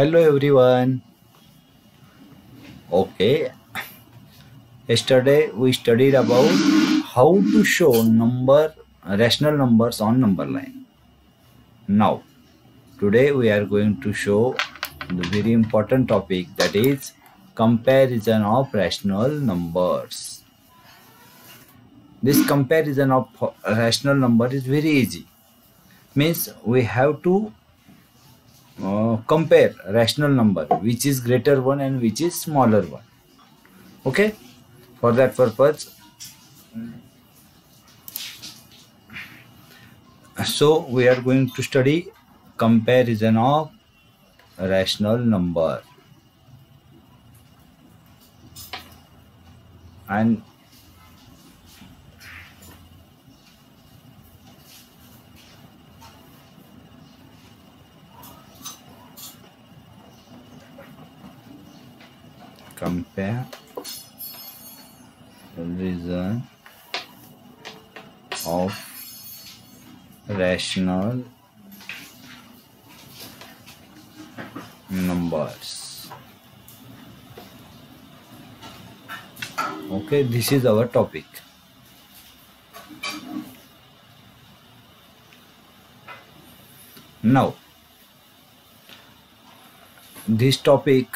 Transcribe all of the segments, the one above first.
Hello everyone. Okay. Yesterday we studied about how to show number rational numbers on number line. Now today we are going to show the very important topic that is comparison of rational numbers. This comparison of rational number is very easy. Means we have to uh, compare rational number which is greater one and which is smaller one. Okay? For that purpose so we are going to study comparison of rational number. And rational numbers. Okay this is our topic. Now this topic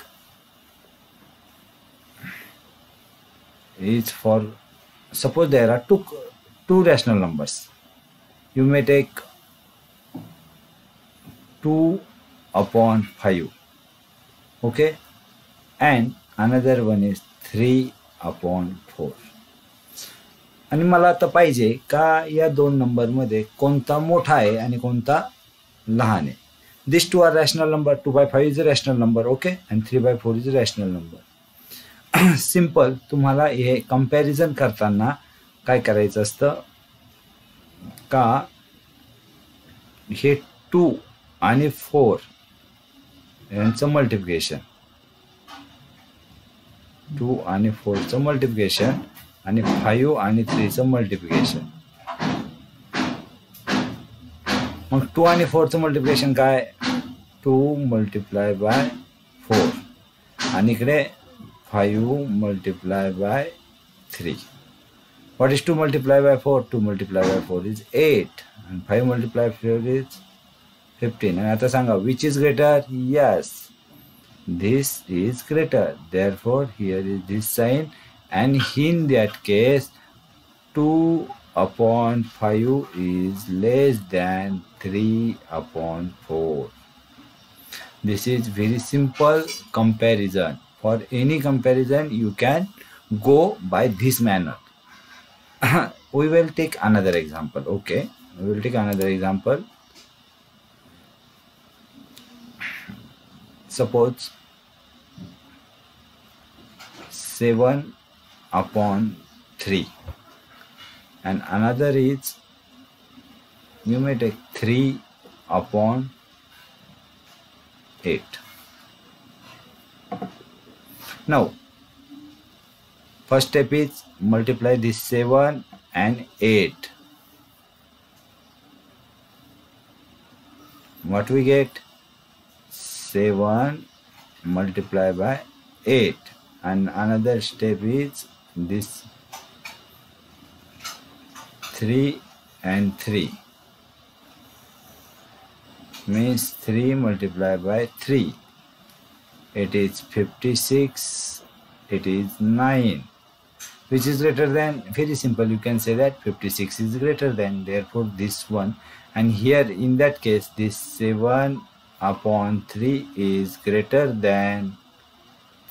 is for suppose there are two two rational numbers. You may take 2 upon 5 okay? And another one is 3 upon 4 आणि मला आता पाहिजे का या दोन नंबरमध्ये कोणता मोठा आहे आणि कोणता लहान आहे? This two are rational number two by five is a rational number okay and three by four is a rational number simple तुम्हाला हे कंपॅरिझन करताना काय करायचं असतं? का हे टू आणि फोर यांचं मल्टिप्लिकेशन टू आणि फोरचं मल्टिप्लिकेशन आणि फाईव्ह आणि थ्रीचं मल्टिप्लिकेशन मग टू आणि फोरचं मल्टिप्लिकेशन काय? टू मल्टिप्लाय बाय फोर आणि इकडे five multiply by three what is two multiply by four two multiply by four is eight आणि five multiply four is 15 and आता सांगा which is greater yes this is greater therefore here is this sign and in that case 2 upon 5 is less than 3 upon 4 this is very simple comparison for any comparison you can go by this manner we will take another example okay we will take another example Suppose 7 upon 3 and another is you may take 3 upon 8 now first step is multiply this 7 and 8 what we get 7 multiply by 8 and another step is this 3 and 3 means 3 multiplied by 3 it is 56 it is 9 which is greater than very simple you can say that 56 is greater than therefore this one. And here in that case this 7 upon 3 is greater than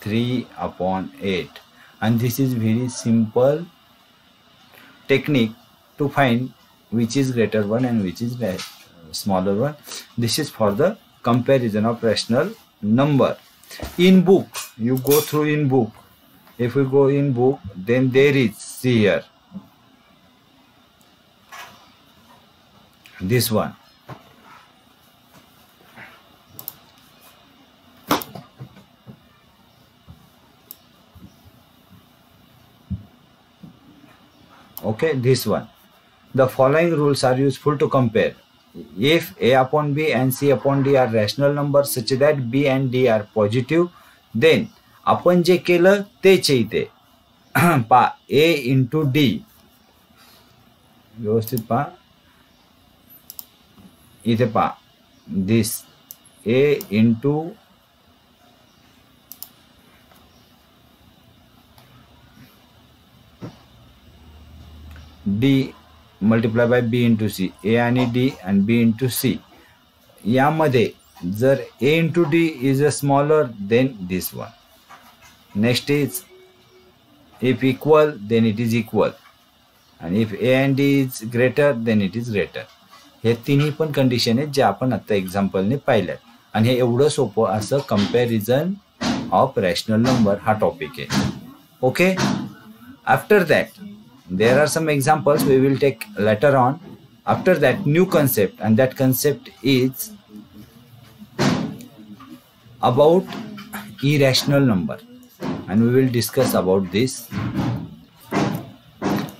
3 upon 8 and this is very simple technique to find which is greater one and which is smaller one. This is for the comparison of rational number. In book you go through in book. If we go in book then there is see here. This one okay this one the following rules are useful to compare if a upon b and c upon d are rational numbers such that b and d are positive then आपण जे केलं तेच इथे पा ए into D व्यवस्थित पा इथे पा this a into d multiply by b into c a आणि डी आणि बी इंटू सी यामध्ये जर a into d is a smaller than this one next is if equal then it is equal आणि if a and d is greater then it is greater हे तिन्ही पण condition आहेत जे आपण आत्ता एक्झाम्पलने पाहिल्यात. आणि हे एवढं सोपं असं कंपॅरिझन ऑफ रॅशनल नंबर हा टॉपिक आहे. Okay after that there are some examples we will take later on. After that new concept. And that concept is about irrational number. And we will discuss about this.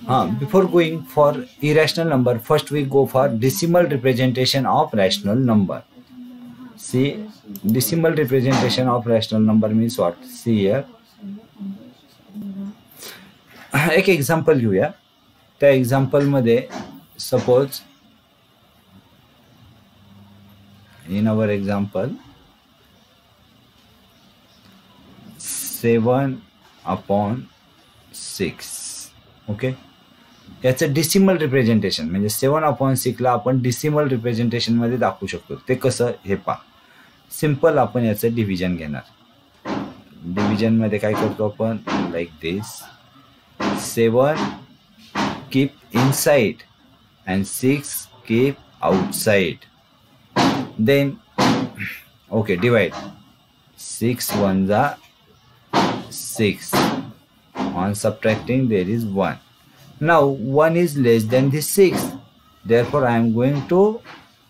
Uh, before going for irrational number first we go for decimal representation of rational number. See decimal representation of rational number means what? See here एक example घेऊया. त्या एक्झाम्पलमध्ये suppose in our example seven upon six okay याचं decimal representation म्हणजे seven upon सिक्सला आपण decimal रिप्रेझेंटेशनमध्ये दाखवू शकतो. ते कसं? हे पा सिंपल आपण याचं डिव्हिजन घेणार. डिव्हिजनमध्ये काय करतो आपण? Like this 7 keep inside and 6 keep outside. Then okay divide. 6 ones are 6 on subtracting there is 1 now 1 is less than the 6 therefore I am going to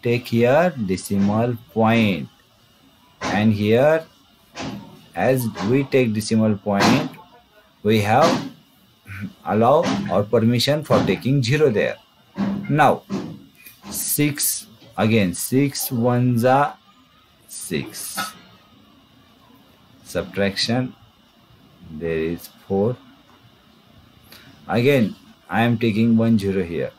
take here decimal point. And here as we take decimal point we have allow or permission for taking 0 there now 6 again 6 ones are 6 subtraction there is 4 again I am taking 1 0 here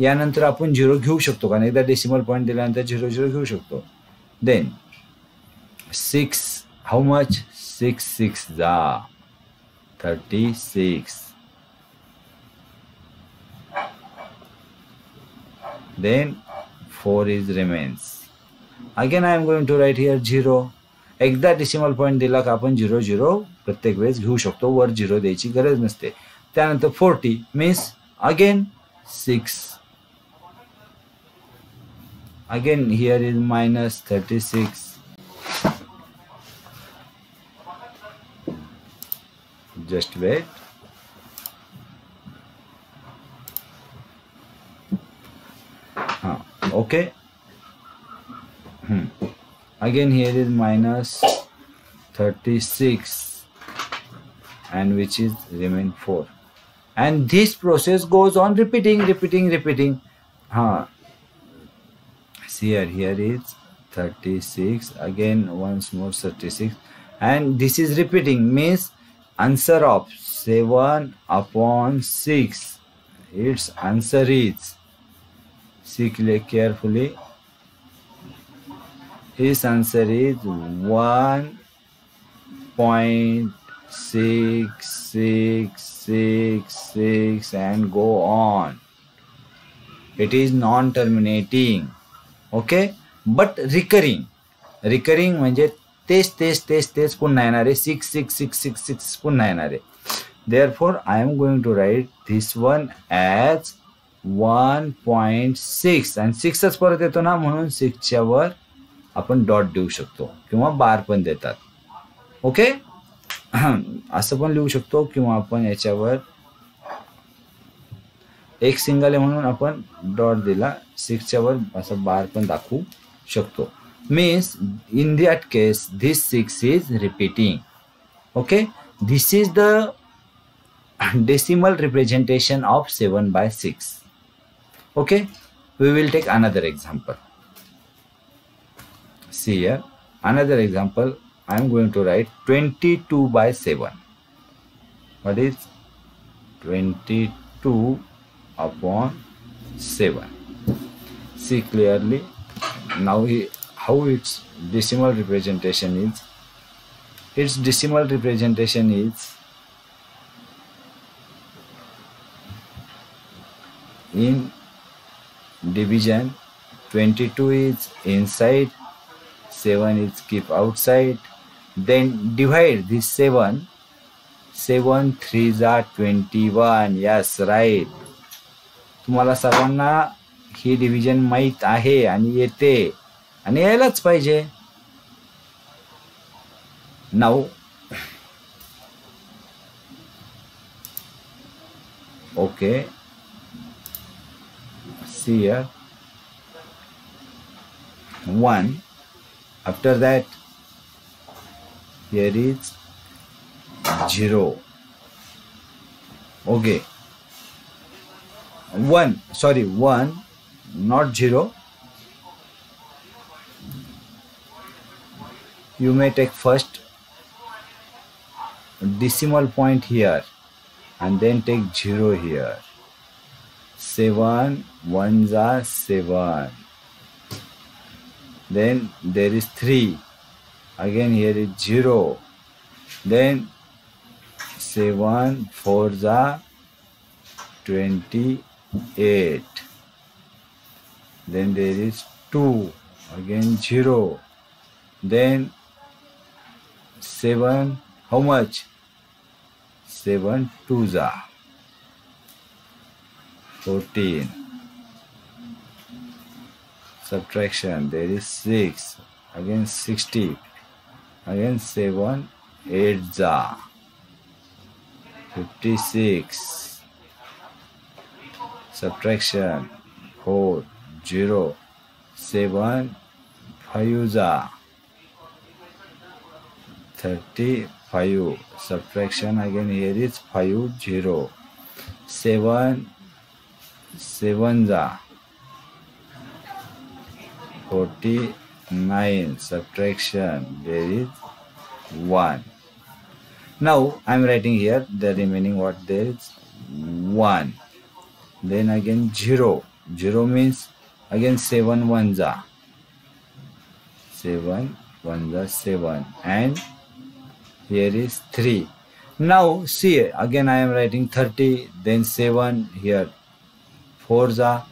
यानंतर आपण zero घेऊ शकतो कारण एकदा decimal point दिल्यानंतर zero zero घेऊ शकतो then six how much six six जा thirty six then 4 is remains. Again I am going to write here 0 एकदा डेसिमल पॉईंट दिला का आपण? झिरो झिरो प्रत्येक वेळेस घेऊ शकतो. वर झिरो द्यायची गरज नसते. त्यानंतर forty means again six again here is minus thirty six just wait okay? Hmm. again here is minus 36 and which is remain 4 and this process goes on repeating repeating repeating. Huh see here here is 36 again once more 36 and this is repeating means answer of 7 upon 6 its answer is See carefully. His answer is 1.6666 and go on. It is non-terminating. Okay. But recurring. Recurring म्हणजे तेच तेच तेच तेच पुन्हा येणार आहे six six six six six पुन्हा येणार आहे there four I am going to write this one as one point six आणि सिक्सच परत येतो ना म्हणून सिक्सच्या वर आपण डॉट देऊ शकतो. किंवा बार पण देतात. ओके असं पण लिहू शकतो. किंवा आपण याच्यावर एक सिंगल आहे म्हणून आपण डॉट दिला. सिक्सच्या वर असं बार पण दाखवू शकतो. Means in that case this six is repeating okay this is the decimal representation of seven by six okay? We will take another example. See here another example i am going to write 22 by 7 what is 22 upon 7 see clearly now he, how its decimal representation is? Its decimal representation is in division 22 is inside 7 is keep outside then divide this 7 7 3 are 21 yes right तुम्हाला सर्वांना ही division माहीत आहे आणि येते आणि यायलाच पाहिजे नाव okay see here 1 after that here is 0 okay. 1 sorry 1 not 0 you may take first decimal point here and then take 0 here 7 ones are 7 then there is 3 again here is 0 then 7 fours are 28 then there is 2 again 0 then 7 how much? 7 twos are 14 subtraction there is 6 again 60 again 7 8 are 56 subtraction 4 0 7 5 are 35 subtraction again here is 5 0 7 7 are 49 subtraction there is 1 now I am writing here the remaining what there is 1 then again 0 0 means again 7 ones are 7 ones are 7 and here is 3 now see again I am writing 30 then 7 here 4s are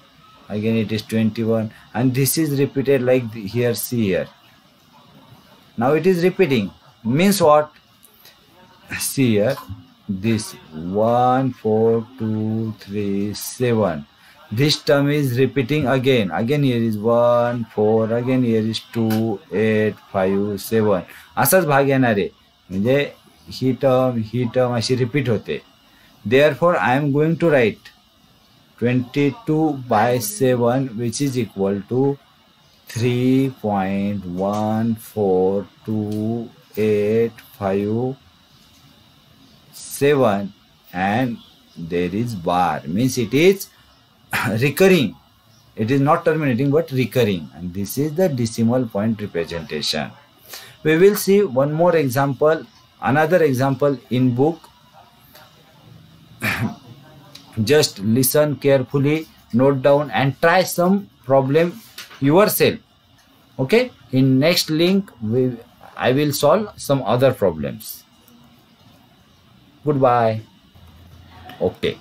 again it is 21 and this is repeated like here see here now it is repeating means what see here this 1 4 2 3 7 this term is repeating again again here is 1 4 again here is 2 8 5 7 असाच भाग येणार आहे म्हणजे ही term ही term अशी repeat होते there for I am going to right 22 by 7 which is equal to 3.142857 and there is bar means it is recurring. It is not terminating but recurring. And this is the decimal point representation. We will see one more example another example in book just listen carefully note down and try some problem yourself. Okay? In next link we i will solve some other problems. Goodbye. Okay